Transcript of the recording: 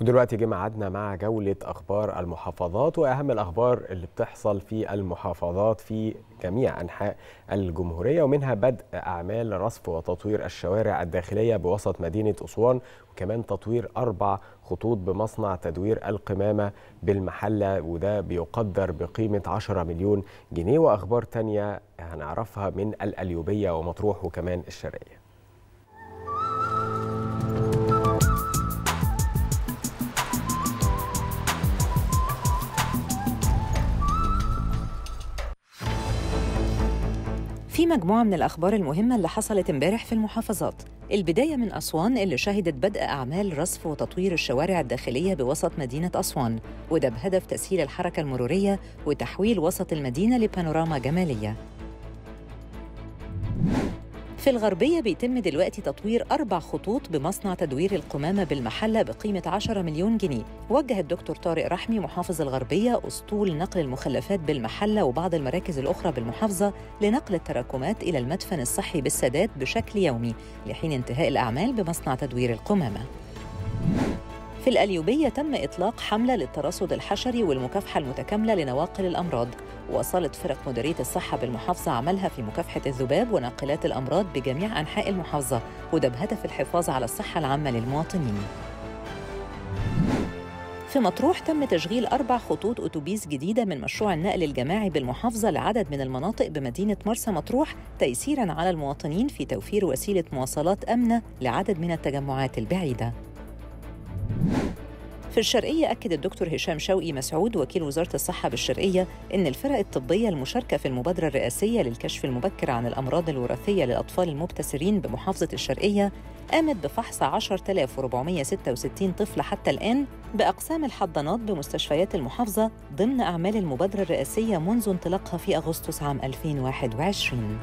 ودلوقتي جه ميعادنا مع جولة أخبار المحافظات وأهم الأخبار اللي بتحصل في المحافظات في جميع أنحاء الجمهورية ومنها بدء أعمال رصف وتطوير الشوارع الداخلية بوسط مدينة أسوان وكمان تطوير أربع خطوط بمصنع تدوير القمامة بالمحلة وده بيقدر بقيمة 10 مليون جنيه. وأخبار تانية هنعرفها من الأليوبية ومطروح وكمان الشرقية. في مجموعة من الأخبار المهمة اللي حصلت امبارح في المحافظات. البداية من أسوان اللي شهدت بدء أعمال رصف وتطوير الشوارع الداخلية بوسط مدينة أسوان وده بهدف تسهيل الحركة المرورية وتحويل وسط المدينة لبانوراما جمالية. في الغربية بيتم دلوقتي تطوير أربع خطوط بمصنع تدوير القمامة بالمحلة بقيمة 10 مليون جنيه. وجه الدكتور طارق رحمي محافظ الغربية أسطول نقل المخلفات بالمحلة وبعض المراكز الأخرى بالمحافظة لنقل التراكمات إلى المدفن الصحي بالسادات بشكل يومي لحين انتهاء الأعمال بمصنع تدوير القمامة. في الأليوبية تم إطلاق حملة للترصد الحشري والمكافحة المتكاملة لنواقل الأمراض. وصلت فرق مديرية الصحة بالمحافظة عملها في مكافحة الذباب وناقلات الأمراض بجميع أنحاء المحافظة. وده بهدف الحفاظ على الصحة العامة للمواطنين. في مطروح تم تشغيل أربع خطوط أتوبيس جديدة من مشروع النقل الجماعي بالمحافظة لعدد من المناطق بمدينة مرسى مطروح تيسيراً على المواطنين في توفير وسيلة مواصلات آمنة لعدد من التجمعات البعيدة. في الشرقية أكد الدكتور هشام شوقي مسعود وكيل وزارة الصحة بالشرقية إن الفرق الطبية المشاركة في المبادرة الرئاسية للكشف المبكر عن الأمراض الوراثية للأطفال المبتسرين بمحافظة الشرقية قامت بفحص 10466 طفل حتى الآن بأقسام الحضانات بمستشفيات المحافظة ضمن أعمال المبادرة الرئاسية منذ انطلاقها في أغسطس عام 2021